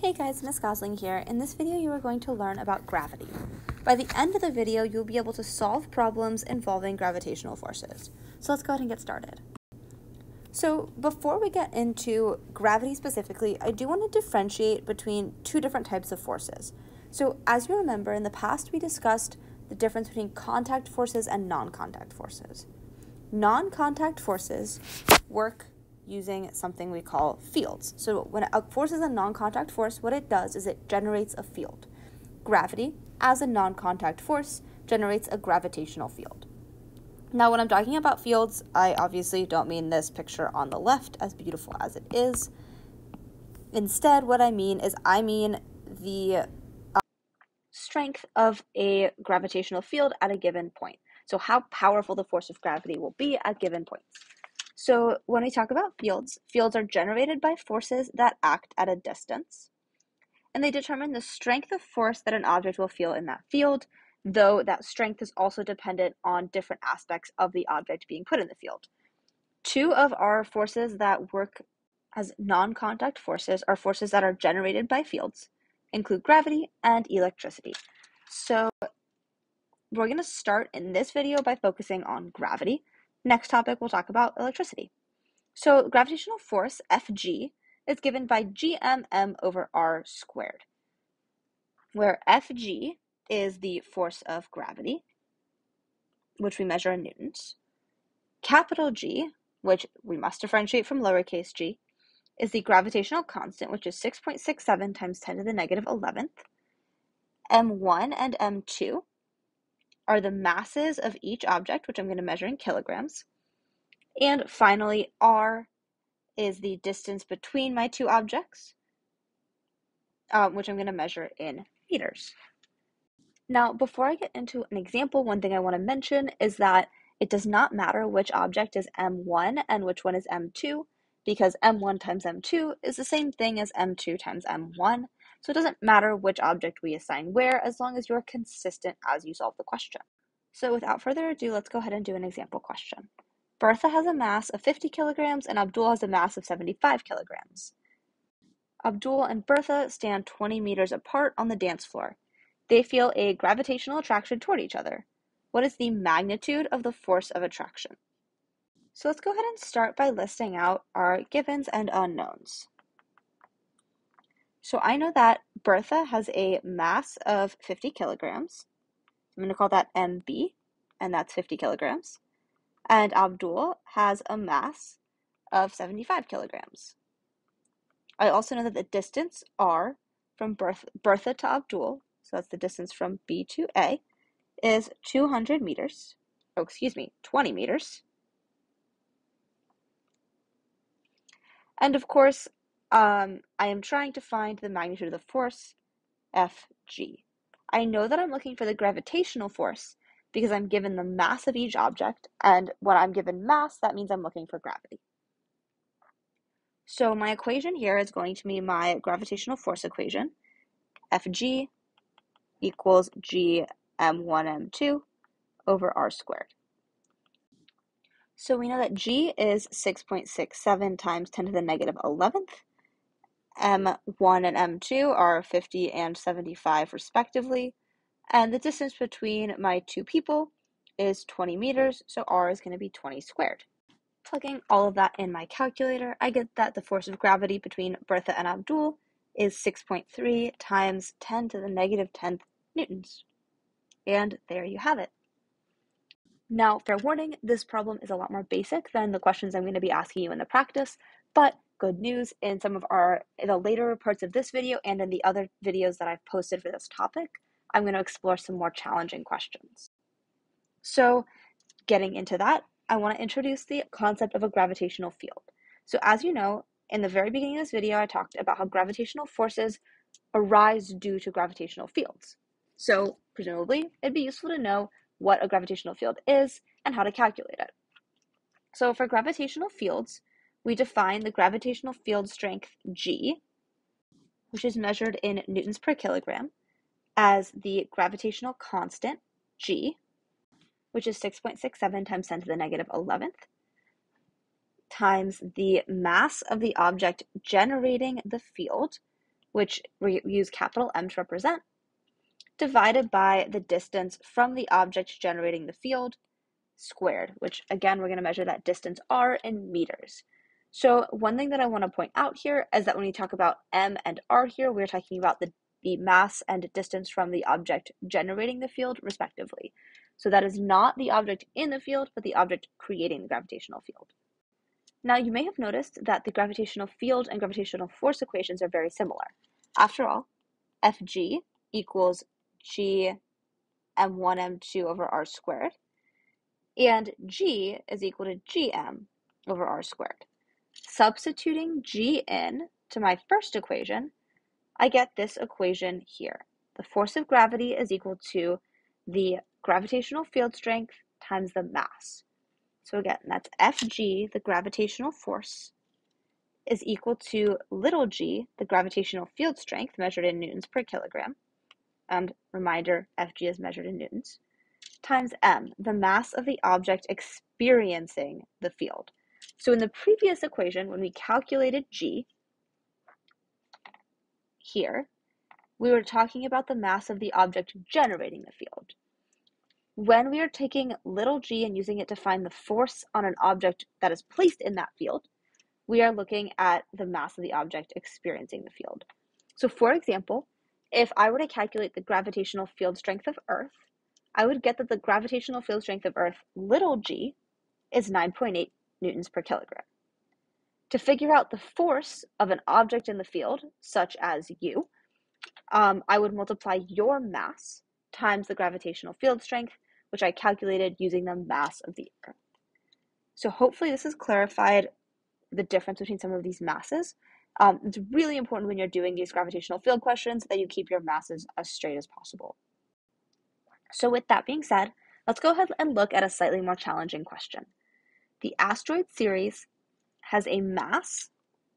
Hey guys, Miss Gosling here. In this video, you are going to learn about gravity. By the end of the video, you'll be able to solve problems involving gravitational forces. So let's go ahead and get started. So before we get into gravity specifically, I do want to differentiate between two different types of forces. So as you remember, in the past we discussed the difference between contact forces and non-contact forces. Non-contact forces work using something we call fields. So when a force is a non-contact force, what it does is it generates a field. Gravity, as a non-contact force, generates a gravitational field. Now, when I'm talking about fields, I obviously don't mean this picture on the left, as beautiful as it is. Instead, what I mean is I mean the uh, strength of a gravitational field at a given point. So how powerful the force of gravity will be at given points. So when we talk about fields, fields are generated by forces that act at a distance. And they determine the strength of force that an object will feel in that field, though that strength is also dependent on different aspects of the object being put in the field. Two of our forces that work as non contact forces are forces that are generated by fields, include gravity and electricity. So we're going to start in this video by focusing on gravity. Next topic, we'll talk about electricity. So gravitational force, Fg, is given by gmm over r squared, where Fg is the force of gravity, which we measure in newtons. Capital G, which we must differentiate from lowercase g, is the gravitational constant, which is 6.67 times 10 to the negative 11th. M1 and M2 are the masses of each object, which I'm going to measure in kilograms. And finally, r is the distance between my two objects, um, which I'm going to measure in meters. Now, before I get into an example, one thing I want to mention is that it does not matter which object is M1 and which one is M2, because M1 times M2 is the same thing as M2 times M1. So it doesn't matter which object we assign where as long as you're consistent as you solve the question. So without further ado, let's go ahead and do an example question. Bertha has a mass of 50 kilograms and Abdul has a mass of 75 kilograms. Abdul and Bertha stand 20 meters apart on the dance floor. They feel a gravitational attraction toward each other. What is the magnitude of the force of attraction? So let's go ahead and start by listing out our givens and unknowns. So I know that Bertha has a mass of 50 kilograms. I'm going to call that MB, and that's 50 kilograms. And Abdul has a mass of 75 kilograms. I also know that the distance R from Bertha to Abdul, so that's the distance from B to A, is 200 meters. Oh, excuse me, 20 meters. And of course, um, I am trying to find the magnitude of the force, Fg. I know that I'm looking for the gravitational force because I'm given the mass of each object, and when I'm given mass, that means I'm looking for gravity. So my equation here is going to be my gravitational force equation, Fg equals gm1m2 over r squared. So we know that g is 6.67 times 10 to the negative 11th, M1 and M2 are 50 and 75 respectively, and the distance between my two people is 20 meters, so R is going to be 20 squared. Plugging all of that in my calculator, I get that the force of gravity between Bertha and Abdul is 6.3 times 10 to the negative 10th newtons. And there you have it. Now, fair warning, this problem is a lot more basic than the questions I'm going to be asking you in the practice, but good news in some of our the later parts of this video and in the other videos that I've posted for this topic, I'm going to explore some more challenging questions. So, getting into that, I want to introduce the concept of a gravitational field. So, as you know, in the very beginning of this video, I talked about how gravitational forces arise due to gravitational fields. So, presumably, it'd be useful to know what a gravitational field is and how to calculate it. So, for gravitational fields, we define the gravitational field strength G, which is measured in newtons per kilogram, as the gravitational constant G, which is 6.67 times 10 to the negative 11th, times the mass of the object generating the field, which we use capital M to represent, divided by the distance from the object generating the field squared, which again, we're going to measure that distance r in meters. So one thing that I want to point out here is that when we talk about m and r here, we're talking about the, the mass and distance from the object generating the field, respectively. So that is not the object in the field, but the object creating the gravitational field. Now, you may have noticed that the gravitational field and gravitational force equations are very similar. After all, Fg equals g m1 m2 over r squared, and g is equal to gm over r squared. Substituting g in to my first equation, I get this equation here. The force of gravity is equal to the gravitational field strength times the mass. So again, that's Fg, the gravitational force, is equal to little g, the gravitational field strength measured in newtons per kilogram. And reminder, Fg is measured in newtons times m, the mass of the object experiencing the field. So in the previous equation, when we calculated g here, we were talking about the mass of the object generating the field. When we are taking little g and using it to find the force on an object that is placed in that field, we are looking at the mass of the object experiencing the field. So for example, if I were to calculate the gravitational field strength of Earth, I would get that the gravitational field strength of Earth, little g, is 9.8 newtons per kilogram. To figure out the force of an object in the field, such as you, um, I would multiply your mass times the gravitational field strength, which I calculated using the mass of the Earth. So hopefully this has clarified the difference between some of these masses. Um, it's really important when you're doing these gravitational field questions that you keep your masses as straight as possible. So with that being said, let's go ahead and look at a slightly more challenging question. The asteroid Ceres has a mass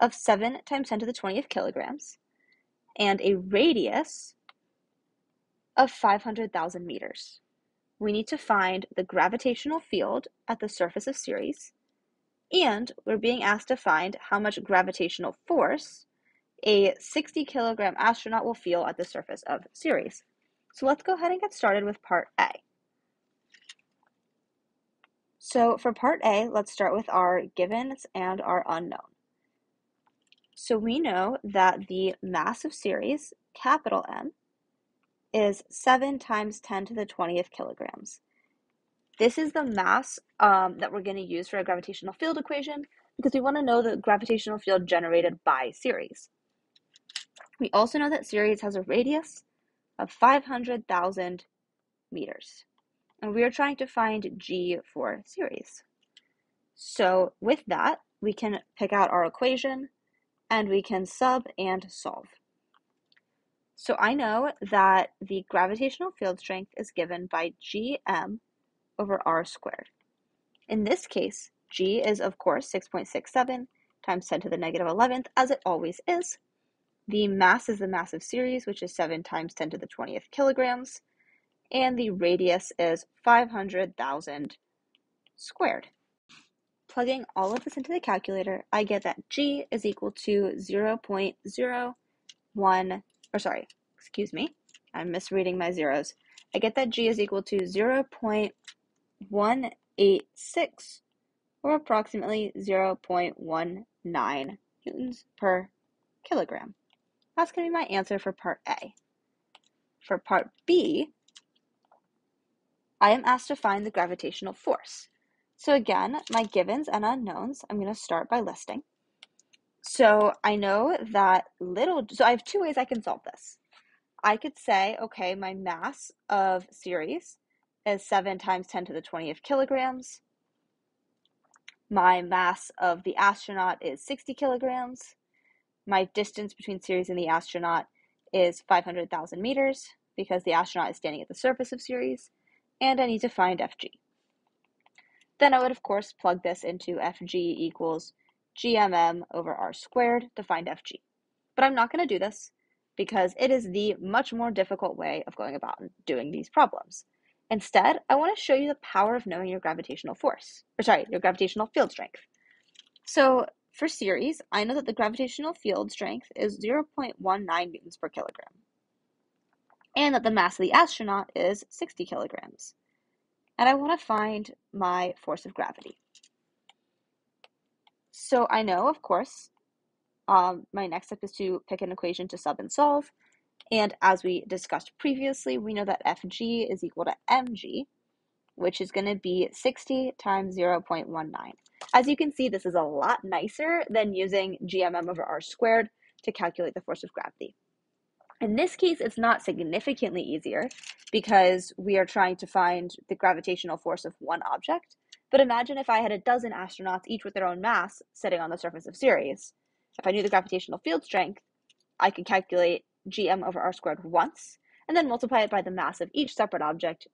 of 7 times 10 to the 20th kilograms and a radius of 500,000 meters. We need to find the gravitational field at the surface of Ceres, and we're being asked to find how much gravitational force a 60 kilogram astronaut will feel at the surface of Ceres. So let's go ahead and get started with part A. So for part A, let's start with our givens and our unknown. So we know that the mass of Ceres, capital M, is 7 times 10 to the 20th kilograms. This is the mass um, that we're going to use for a gravitational field equation because we want to know the gravitational field generated by Ceres. We also know that Ceres has a radius of 500,000 meters. And we are trying to find g for Ceres. So with that, we can pick out our equation and we can sub and solve. So I know that the gravitational field strength is given by gm over r squared. In this case, g is of course 6.67 times 10 to the negative 11th, as it always is. The mass is the mass of Ceres, which is 7 times 10 to the 20th kilograms. And the radius is 500,000 squared. Plugging all of this into the calculator, I get that g is equal to 0.01, or sorry, excuse me, I'm misreading my zeros. I get that g is equal to 0.186, or approximately 0.19 newtons per kilogram. That's going to be my answer for part A. For part B, I am asked to find the gravitational force. So again, my givens and unknowns, I'm going to start by listing. So I know that little, so I have two ways I can solve this. I could say, okay, my mass of Ceres is 7 times 10 to the 20th kilograms. My mass of the astronaut is 60 kilograms. My distance between Ceres and the astronaut is 500,000 meters because the astronaut is standing at the surface of Ceres, and I need to find Fg. Then I would, of course, plug this into Fg equals gmm over r squared to find Fg. But I'm not going to do this because it is the much more difficult way of going about doing these problems. Instead, I want to show you the power of knowing your gravitational force, or sorry, your gravitational field strength. So for Ceres, I know that the gravitational field strength is 0.19 newtons per kilogram, and that the mass of the astronaut is 60 kilograms. And I want to find my force of gravity. So I know, of course, um, my next step is to pick an equation to sub and solve. And as we discussed previously, we know that Fg is equal to mg, which is going to be 60 times 0.19. As you can see, this is a lot nicer than using gmm over r squared to calculate the force of gravity. In this case, it's not significantly easier because we are trying to find the gravitational force of one object. But imagine if I had a dozen astronauts, each with their own mass, sitting on the surface of Ceres. If I knew the gravitational field strength, I could calculate gm over r squared once, and then multiply it by the mass of each separate object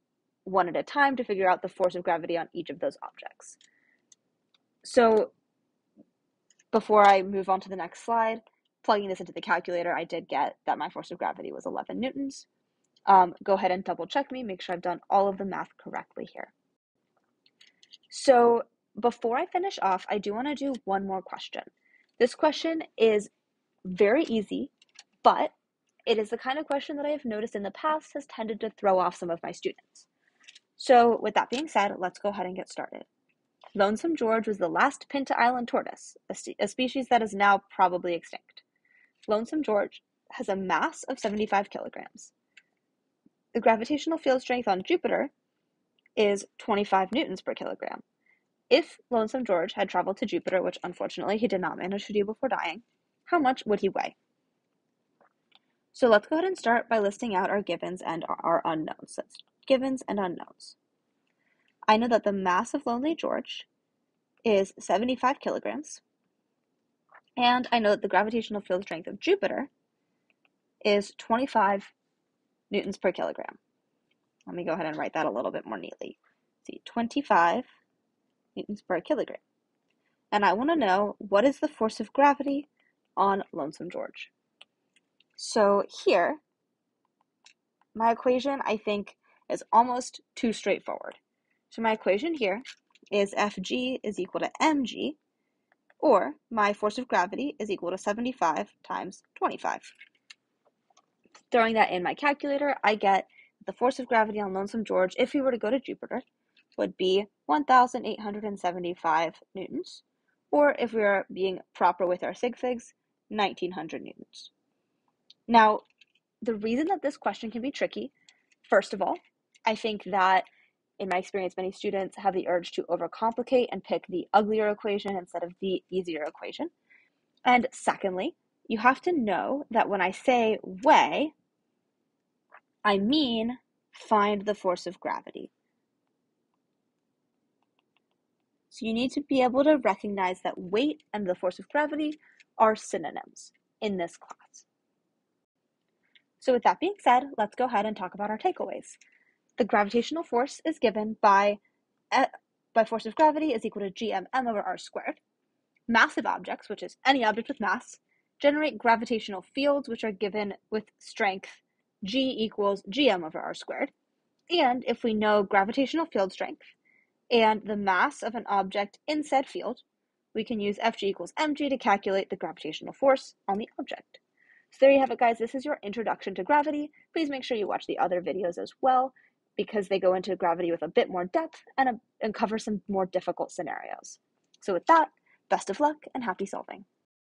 one at a time to figure out the force of gravity on each of those objects. So before I move on to the next slide, plugging this into the calculator, I did get that my force of gravity was 11 newtons. Um, go ahead and double check me, make sure I've done all of the math correctly here. So before I finish off, I do want to do one more question. This question is very easy, but it is the kind of question that I have noticed in the past has tended to throw off some of my students. So, with that being said, let's go ahead and get started. Lonesome George was the last Pinta Island tortoise, a, a species that is now probably extinct. Lonesome George has a mass of 75 kilograms. The gravitational field strength on Jupiter is 25 newtons per kilogram. If Lonesome George had traveled to Jupiter, which unfortunately he did not manage to do before dying, how much would he weigh? So let's go ahead and start by listing out our givens and our unknowns. That's givens and unknowns. I know that the mass of Lonely George is 75 kilograms, and I know that the gravitational field strength of Jupiter is 25 newtons per kilogram. Let me go ahead and write that a little bit more neatly. see, 25 newtons per kilogram. And I want to know what is the force of gravity on Lonesome George. So here, my equation, I think, is almost too straightforward. So my equation here is Fg is equal to mg, or my force of gravity is equal to 75 times 25. Throwing that in my calculator, I get the force of gravity on Lonesome George, if we were to go to Jupiter, would be 1,875 newtons, or if we are being proper with our sig figs, 1,900 newtons. Now, the reason that this question can be tricky, first of all, I think that in my experience, many students have the urge to overcomplicate and pick the uglier equation instead of the easier equation. And secondly, you have to know that when I say weigh, I mean find the force of gravity. So you need to be able to recognize that weight and the force of gravity are synonyms in this class. So with that being said, let's go ahead and talk about our takeaways. The gravitational force is given by, uh, by force of gravity is equal to gmm over r squared. Massive objects, which is any object with mass, generate gravitational fields which are given with strength g equals gm over r squared. And if we know gravitational field strength and the mass of an object in said field, we can use Fg equals mg to calculate the gravitational force on the object. So there you have it, guys. This is your introduction to gravity. Please make sure you watch the other videos as well because they go into gravity with a bit more depth and, a, and cover some more difficult scenarios. So with that, best of luck and happy solving.